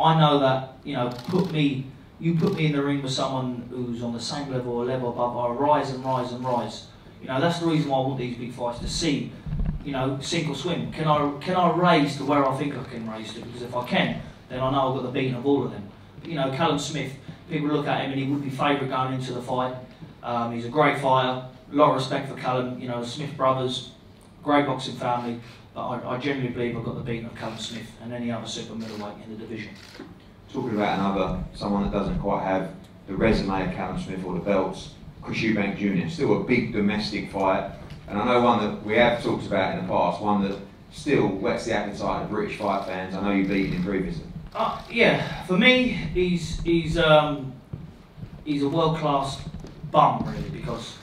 I know that you know put me you put me in the ring with someone who's on the same level or level above, I rise and rise and rise. You know that's the reason why I want these big fights to see. You know, sink or swim. Can I can I raise to where I think I can raise to? Because if I can, then I know I've got the beating of all of them. You know, Callum Smith. People look at him and he would be favourite going into the fight. Um, he's a great fighter. A lot of respect for Callum. You know, the Smith brothers, great boxing family. But I, I genuinely believe I've got the beating of Callum Smith and any other super middleweight in the division. Talking about another, someone that doesn't quite have the resume of Callum Smith or the belts, Chris Eubank Jr. Still a big domestic fight, and I know one that we have talked about in the past, one that still whets the appetite of British fight fans. I know you beat him previously. Uh, yeah, for me, he's he's um, he's a world class bum really because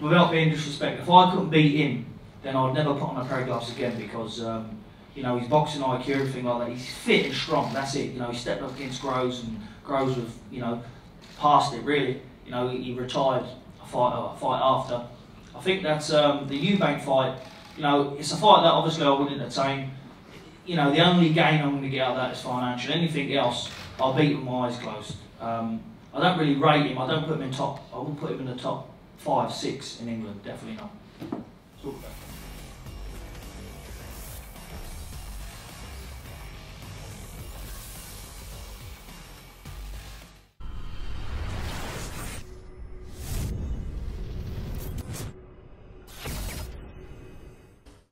without being disrespectful, if I couldn't beat him, then I'd never put on a pair of gloves again because um, you know his boxing IQ, everything like that. He's fit and strong. That's it. You know, he stepped up against Groves and Groves was you know past it really. You know, he, he retired a fight a fight after. I think that um, the Eubank fight. You know, it's a fight that obviously I wouldn't entertain. You know, the only gain I'm going to get out of that is financial. Anything else, I'll beat with my eyes closed. Um, I don't really rate him. I don't put him in top. I wouldn't put him in the top five, six in England. Definitely not. Super.